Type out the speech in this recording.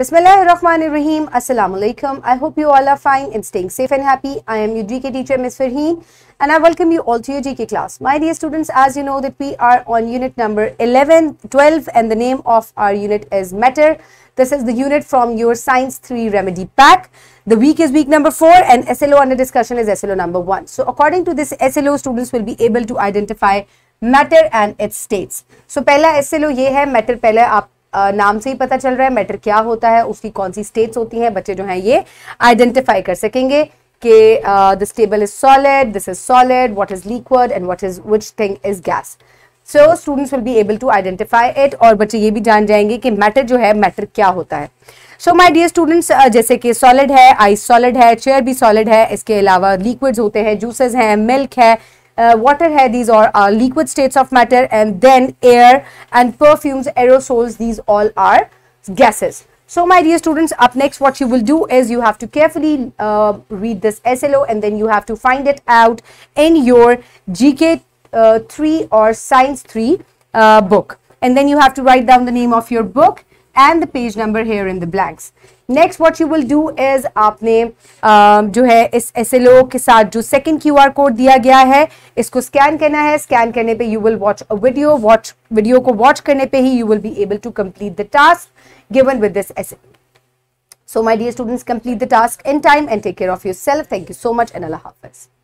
Bismillahirrahmanirrahim. Assalamu alaikum. I hope you all are fine and staying safe and happy. I am your GK teacher, Ms. Farheen, and I welcome you all to your GK class. My dear students, as you know that we are on unit number 11, 12, and the name of our unit is Matter. This is the unit from your Science 3 Remedy Pack. The week is week number 4 and SLO under discussion is SLO number 1. So according to this SLO, students will be able to identify matter and its states. So पहला SLO ये है matter पहले आप नाम से ही पता चल रहा है मैटर क्या होता है, उसकी कौन सी स्टेट्स होती हैं, बच्चे जो हैं ये आइडेंटिफाई कर सकेंगे कि this table is solid this is solid what is liquid and what is which thing is gas so students will be able to identify it और बच्चे ये भी जान जाएँगे कि मैटर जो है मैटर क्या होता है. सो माय डियर स्टूडेंट्स जैसे कि सॉलिड है आइस सॉलिड है चेयर भी सॉलिड है, इसके अलावा लिक्विड्स होते हैं जूसेस हैं मिल्क है uh, water hair these are uh, liquid states of matter and then air and perfumes aerosols these all are gases. So my dear students up next what you will do is you have to carefully uh, read this SLO and then you have to find it out in your GK uh, 3 or science 3 uh, book. And then you have to write down the name of your book and the page number here in the blanks next what you will do is आपने uh, जो है इस S L O के साथ जो second Q R code दिया गया है इसको स्कैन करना है। स्कैन करने पे you will watch a watch video को वॉच करने पे ही you will be able to complete the task given with this S so my dear students complete the task in time and take care of yourself thank you so much and अल्लाह हाफिज़